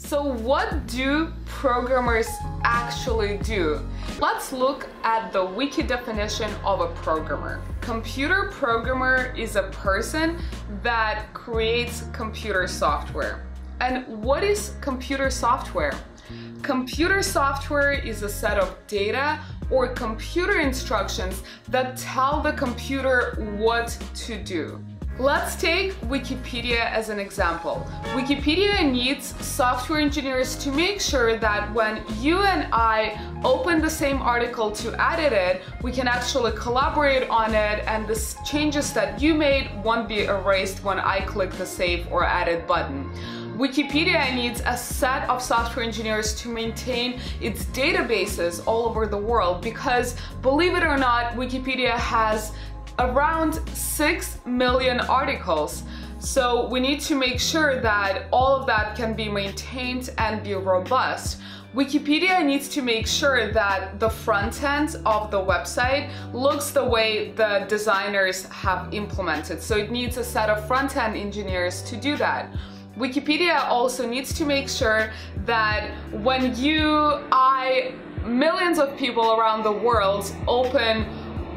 So what do programmers actually do? Let's look at the wiki definition of a programmer. Computer programmer is a person that creates computer software. And what is computer software? Computer software is a set of data or computer instructions that tell the computer what to do. Let's take Wikipedia as an example. Wikipedia needs software engineers to make sure that when you and I open the same article to edit it, we can actually collaborate on it and the changes that you made won't be erased when I click the save or edit button. Wikipedia needs a set of software engineers to maintain its databases all over the world because, believe it or not, Wikipedia has around 6 million articles. So we need to make sure that all of that can be maintained and be robust. Wikipedia needs to make sure that the front end of the website looks the way the designers have implemented. So it needs a set of front end engineers to do that. Wikipedia also needs to make sure that when you, I, millions of people around the world open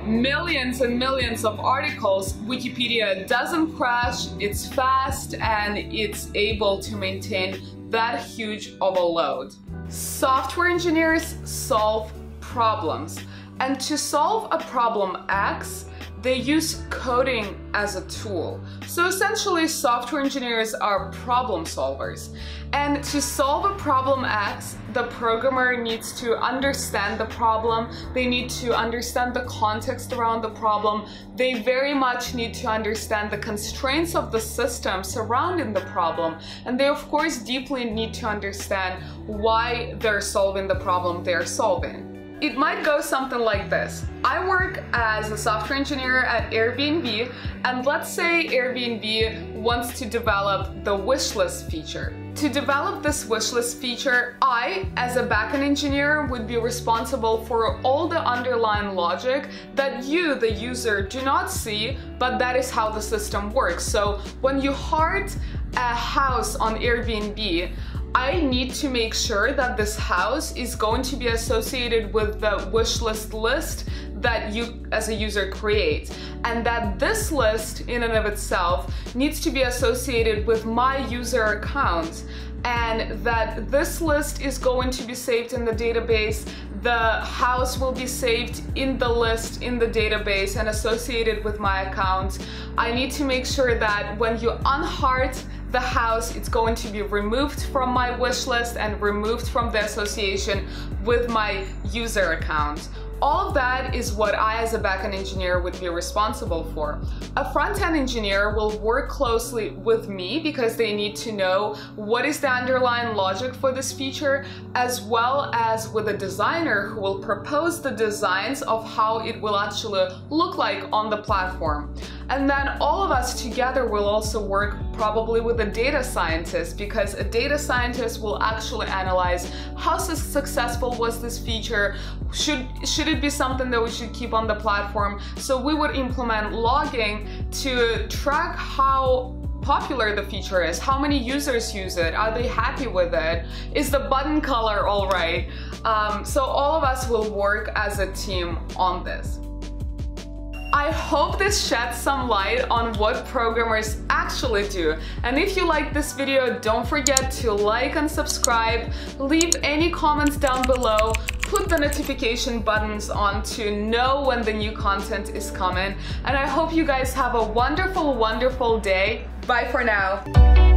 millions and millions of articles, Wikipedia doesn't crash, it's fast, and it's able to maintain that huge of a load. Software engineers solve problems. And to solve a problem X, they use coding as a tool. So essentially, software engineers are problem solvers. And to solve a problem X, the programmer needs to understand the problem, they need to understand the context around the problem, they very much need to understand the constraints of the system surrounding the problem, and they of course deeply need to understand why they're solving the problem they're solving. It might go something like this. I work as a software engineer at Airbnb, and let's say Airbnb wants to develop the wishlist feature. To develop this wishlist feature, I, as a backend engineer, would be responsible for all the underlying logic that you, the user, do not see, but that is how the system works. So when you heart a house on Airbnb, I need to make sure that this house is going to be associated with the wish list list that you as a user create. And that this list in and of itself needs to be associated with my user account and that this list is going to be saved in the database. The house will be saved in the list in the database and associated with my account. I need to make sure that when you unheart the house, it's going to be removed from my wish list and removed from the association with my user account. All of that is what I as a backend engineer would be responsible for. A front-end engineer will work closely with me because they need to know what is the underlying logic for this feature, as well as with a designer who will propose the designs of how it will actually look like on the platform. And then all of us together will also work probably with a data scientist because a data scientist will actually analyze how successful was this feature, should, should it be something that we should keep on the platform. So we would implement logging to track how popular the feature is, how many users use it, are they happy with it, is the button color all right. Um, so all of us will work as a team on this. I hope this sheds some light on what programmers actually do. And if you like this video, don't forget to like and subscribe, leave any comments down below, put the notification buttons on to know when the new content is coming. And I hope you guys have a wonderful, wonderful day. Bye for now.